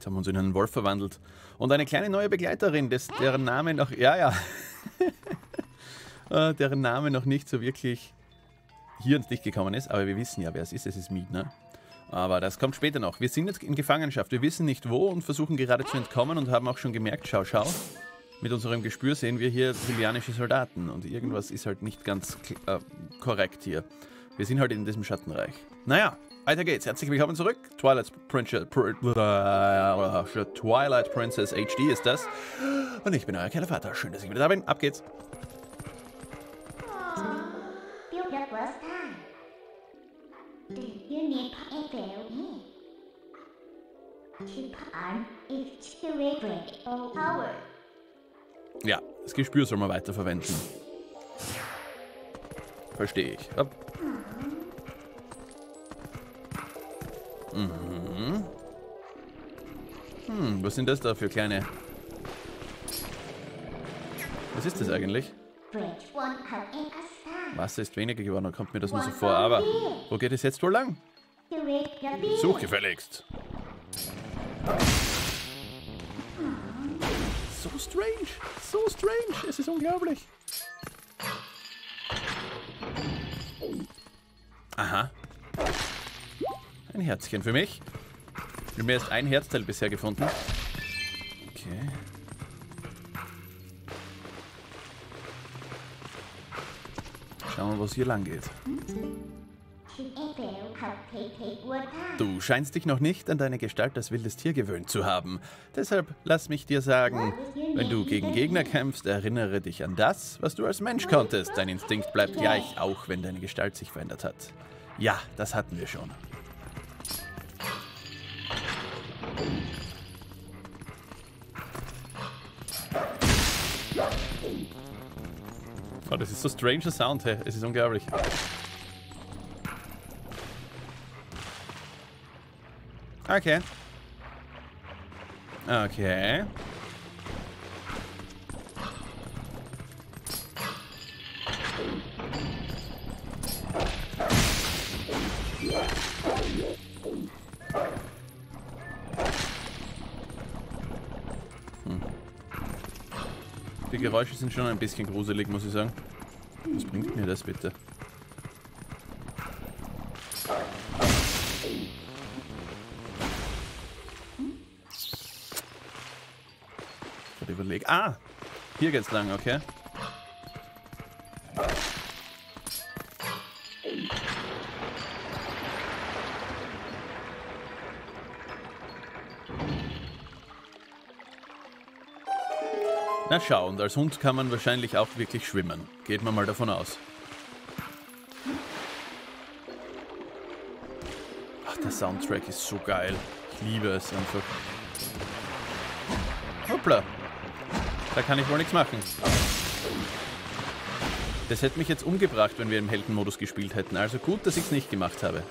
Jetzt haben wir uns in einen Wolf verwandelt. Und eine kleine neue Begleiterin, des, deren Name noch. Ja, ja. Äh, deren Name noch nicht so wirklich hier ins Licht gekommen ist. Aber wir wissen ja, wer es ist. Es ist Miet, ne? Aber das kommt später noch. Wir sind jetzt in Gefangenschaft. Wir wissen nicht wo und versuchen gerade zu entkommen und haben auch schon gemerkt, schau, schau. Mit unserem Gespür sehen wir hier brasilianische Soldaten und irgendwas ist halt nicht ganz äh, korrekt hier. Wir sind halt in diesem Schattenreich. Naja, weiter geht's. Herzlich willkommen zurück. Twilight Princess, Twilight Princess HD ist das. Und ich bin euer kleiner Vater. Schön, dass ich wieder da bin. Ab geht's. Ja, das Gespür soll man weiterverwenden. Verstehe ich. Hopp. Mhm. Hm, was sind das da für kleine... Was ist das eigentlich? Wasser ist weniger geworden, dann kommt mir das nur so vor. Aber wo geht es jetzt wohl lang? Such gefälligst. So strange, so strange, es ist unglaublich. Aha. Ein Herzchen für mich. Ich habe mir erst ein Herzteil bisher gefunden. Okay. Schauen wir mal, was hier lang geht. Du scheinst dich noch nicht an deine Gestalt als wildes Tier gewöhnt zu haben. Deshalb lass mich dir sagen, wenn du gegen Gegner kämpfst, erinnere dich an das, was du als Mensch konntest. Dein Instinkt bleibt gleich, auch wenn deine Gestalt sich verändert hat. Ja, das hatten wir schon. Oh, das ist so stranger Sound, hey. Es ist unglaublich. Okay. Okay. Geräusche sind schon ein bisschen gruselig, muss ich sagen. Was bringt mir das bitte? Ich hab überlegt. Ah! Hier geht's lang, okay. Na schau, und als Hund kann man wahrscheinlich auch wirklich schwimmen. Geht man mal davon aus. Ach, der Soundtrack ist so geil. Ich liebe es einfach. Hoppla. Da kann ich wohl nichts machen. Das hätte mich jetzt umgebracht, wenn wir im Heldenmodus gespielt hätten. Also gut, dass ich es nicht gemacht habe.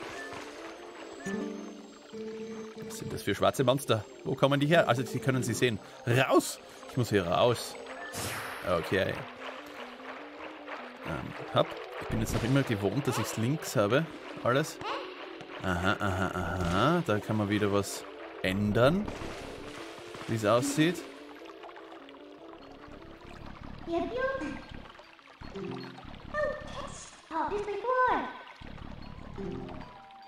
Was sind das für schwarze Monster? Wo kommen die her? Also, Sie können sie sehen. Raus! Ich muss hier raus. Okay. Ähm, hopp. Ich bin jetzt noch immer gewohnt, dass ich es links habe. Alles. Aha, aha, aha. Da kann man wieder was ändern. Wie es aussieht. Oh.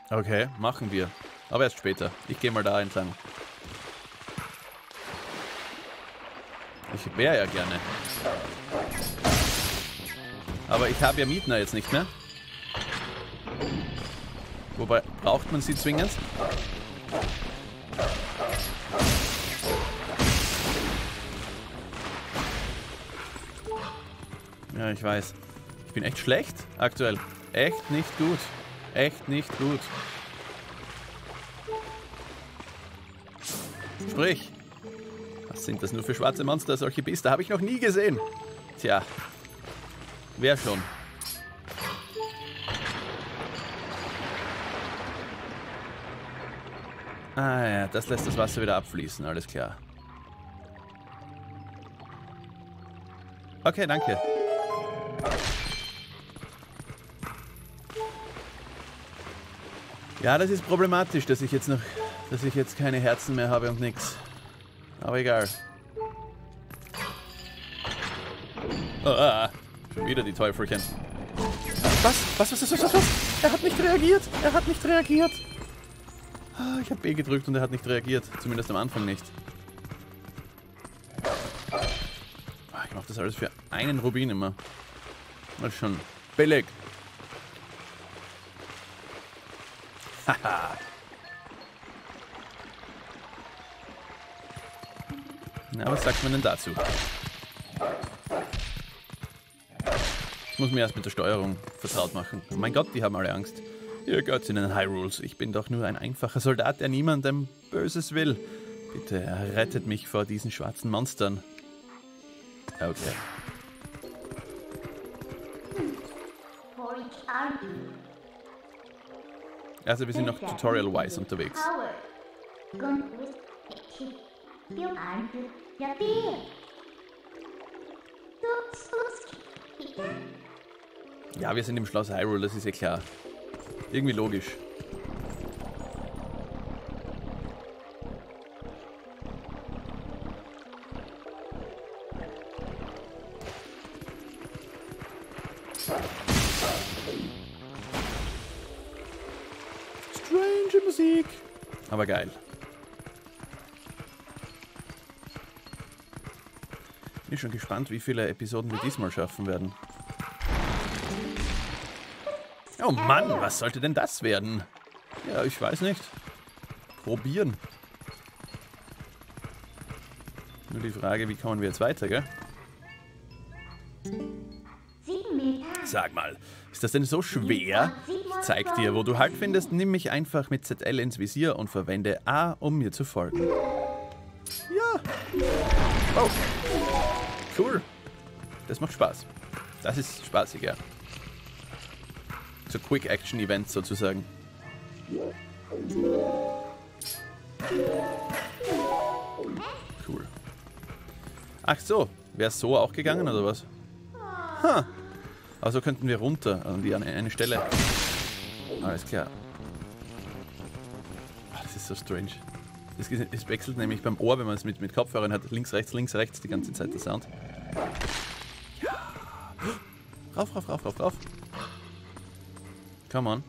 Okay, machen wir. Aber erst später. Ich gehe mal da entlang. Ich wäre ja gerne. Aber ich habe ja Mietner jetzt nicht mehr. Wobei, braucht man sie zwingend? Ja, ich weiß. Ich bin echt schlecht aktuell. Echt nicht gut. Echt nicht gut. Sprich. Sind das nur für schwarze Monster, solche Biester? Habe ich noch nie gesehen. Tja. Wer schon? Ah ja, das lässt das Wasser wieder abfließen, alles klar. Okay, danke. Ja, das ist problematisch, dass ich jetzt noch dass ich jetzt keine Herzen mehr habe und nix. Aber egal. Ah, schon wieder die Teufelchen. Was? Was, was, was, was, was, was? Er hat nicht reagiert. Er hat nicht reagiert. Ah, ich habe B gedrückt und er hat nicht reagiert. Zumindest am Anfang nicht. Ah, ich mache das alles für einen Rubin immer. Mal schon. Billig. Haha. Na, was sagt man denn dazu? Ich muss mir erst mit der Steuerung vertraut machen. Oh mein Gott, die haben alle Angst. Ihr Gott in den Hyrules. Ich bin doch nur ein einfacher Soldat, der niemandem Böses will. Bitte rettet mich vor diesen schwarzen Monstern. Okay. Also wir sind noch tutorial-wise unterwegs. Feel armed. Ja, Bier. Ups, ups. Ja, wir sind im Schloss Hyrule, das ist ja klar. Irgendwie logisch. Strange Musik. Aber geil. Bin schon gespannt, wie viele Episoden wir diesmal schaffen werden. Oh Mann, was sollte denn das werden? Ja, ich weiß nicht. Probieren. Nur die Frage, wie kommen wir jetzt weiter, gell? Sag mal, ist das denn so schwer? Ich zeig dir, wo du Halt findest. Nimm mich einfach mit ZL ins Visier und verwende A, um mir zu folgen. Ja. Oh. Cool. Das macht Spaß. Das ist spaßig, ja. So Quick-Action-Events sozusagen. Cool. Ach so, wäre so auch gegangen oder was? Ha. Also könnten wir runter an die an eine Stelle. Alles klar. Ah, Das ist so strange. Es, es wechselt nämlich beim Ohr, wenn man es mit, mit Kopfhörern hat, links, rechts, links, rechts die ganze Zeit der Sound. Rauf, rauf, rauf, rauf, rauf. Come on.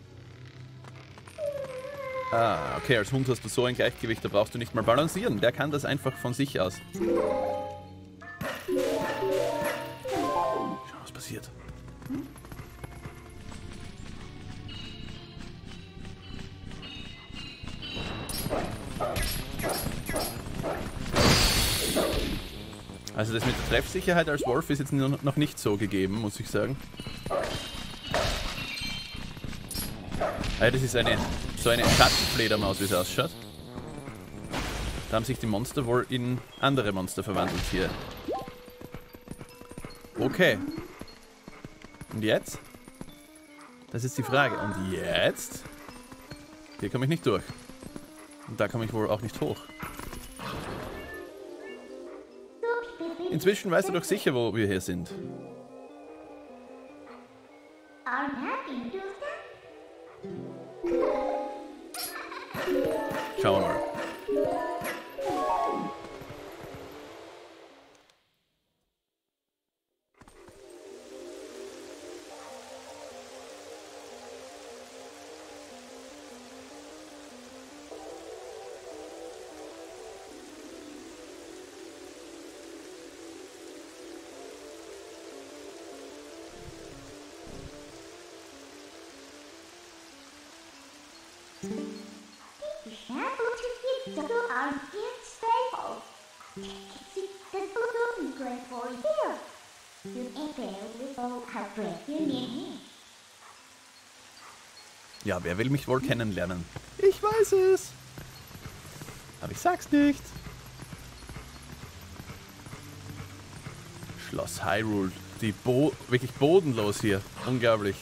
Ah, okay, als Hund hast du so ein Gleichgewicht, da brauchst du nicht mal balancieren. Der kann das einfach von sich aus. Also das mit der Treffsicherheit als Wolf ist jetzt noch nicht so gegeben, muss ich sagen. Ah, das ist eine so eine Schattenfledermaus, wie es ausschaut. Da haben sich die Monster wohl in andere Monster verwandelt hier. Okay. Und jetzt? Das ist die Frage. Und jetzt? Hier komme ich nicht durch. Und da komme ich wohl auch nicht hoch. Inzwischen weißt du doch sicher, wo wir hier sind. Schauen wir mal. The arm unstable. See, the blue is going for here. You ain't with all how brave you need me. Ja, wer will mich wohl kennenlernen? Ich weiß es. Aber ich sag's nicht. Schloss Hyrule. Die Bo wirklich bodenlos hier. Unglaublich.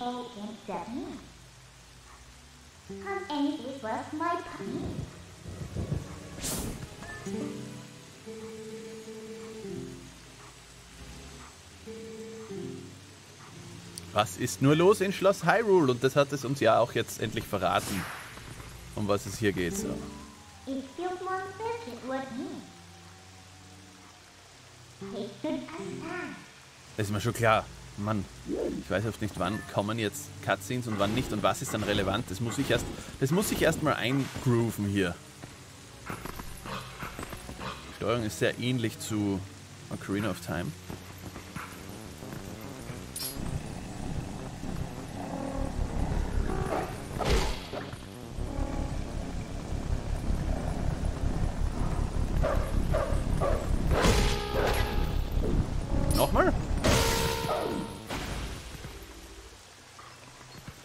Can't stop me. Come and it was my puppy. Was ist nur los in Schloss Hyrule? Und das hat es uns ja auch jetzt endlich verraten, um was es hier geht. So. Ist mir schon klar. Mann, ich weiß oft nicht, wann kommen jetzt Cutscenes und wann nicht und was ist dann relevant. Das muss ich erst, das muss ich erst mal eingrooven hier. Die Steuerung ist sehr ähnlich zu Ocarina of Time.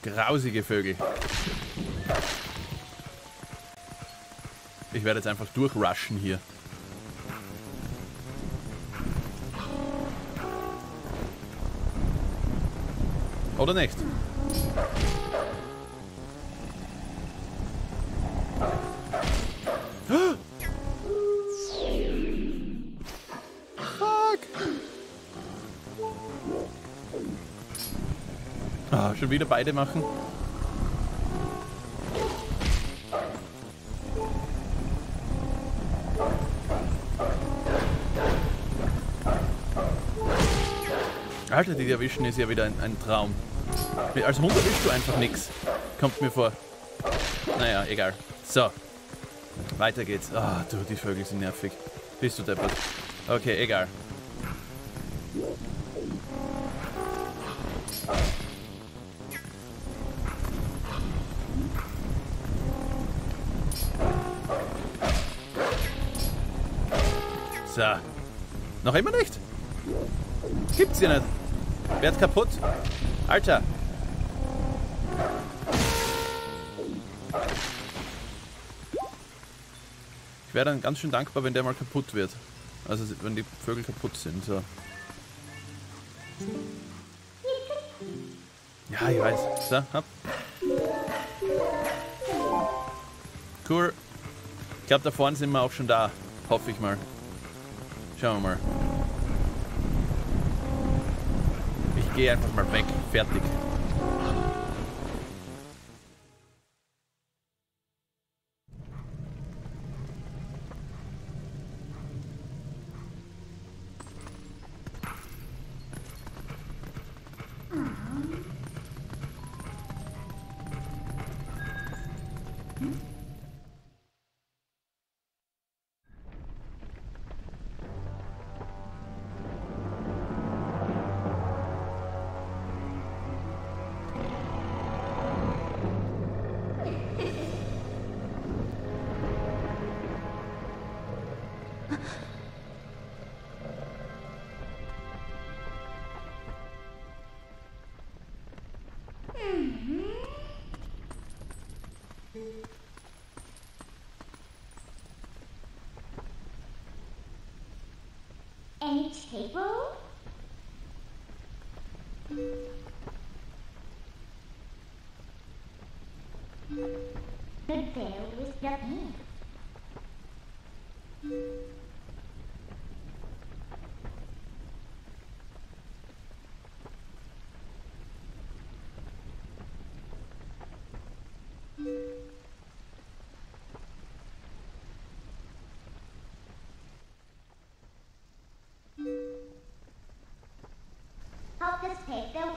Grausige Vögel. Ich werde jetzt einfach durchrushen hier. Oder nicht? Schon wieder beide machen. Alter, die erwischen ist ja wieder ein, ein Traum. Als Hund erwischst du einfach nichts. Kommt mir vor. Naja, egal. So. Weiter geht's. Ah, du, die Vögel sind nervig. Bist du deppert. Okay, egal. Noch immer nicht? Gibt's hier nicht. Werd kaputt. Alter. Ich wäre dann ganz schön dankbar, wenn der mal kaputt wird. Also wenn die Vögel kaputt sind. So. Ja, ich weiß. So, hopp. Cool. Ich glaube, da vorne sind wir auch schon da. Hoffe ich mal. Schauen wir mal. Gehe einfach mal weg. Fertig. Any table? The bell is done.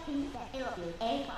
Take the things that will be a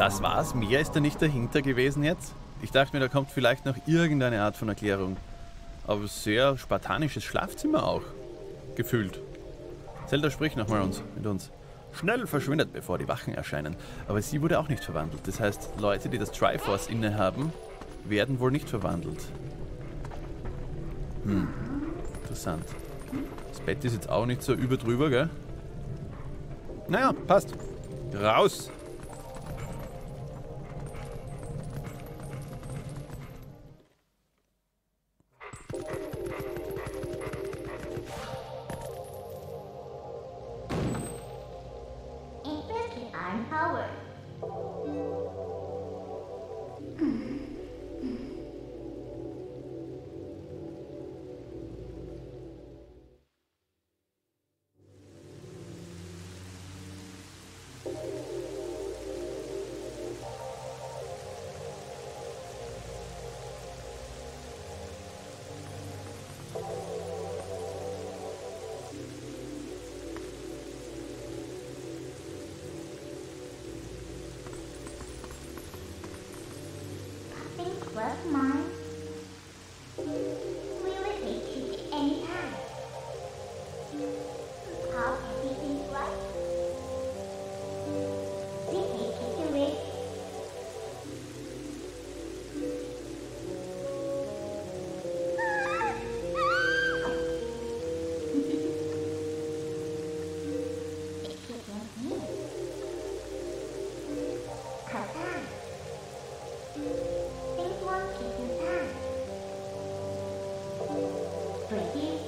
Das war's? Mehr ist da nicht dahinter gewesen jetzt? Ich dachte mir, da kommt vielleicht noch irgendeine Art von Erklärung. Aber sehr spartanisches Schlafzimmer auch. Gefühlt. Zelda spricht nochmal uns, mit uns. Schnell verschwindet, bevor die Wachen erscheinen. Aber sie wurde auch nicht verwandelt. Das heißt, Leute, die das Triforce innehaben, werden wohl nicht verwandelt. Hm, interessant. Das Bett ist jetzt auch nicht so überdrüber, gell? Naja, passt. Raus! 水滴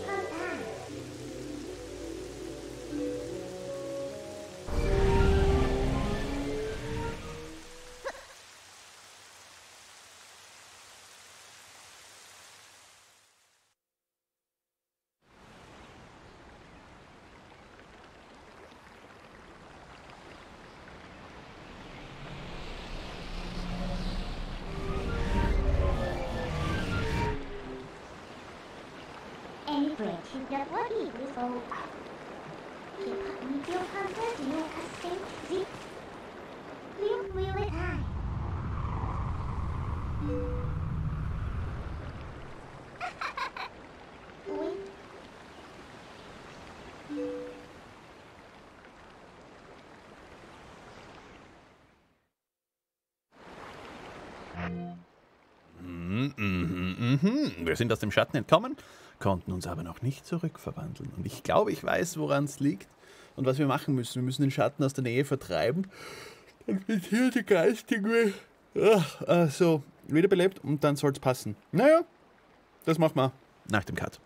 Mhm, mhm, mhm. Wir sind aus dem Schatten entkommen konnten uns aber noch nicht zurückverwandeln. Und ich glaube, ich weiß, woran es liegt und was wir machen müssen. Wir müssen den Schatten aus der Nähe vertreiben. Wird hier der Geist irgendwie ach, äh, so wiederbelebt und dann soll es passen. Naja, das machen wir nach dem Cut.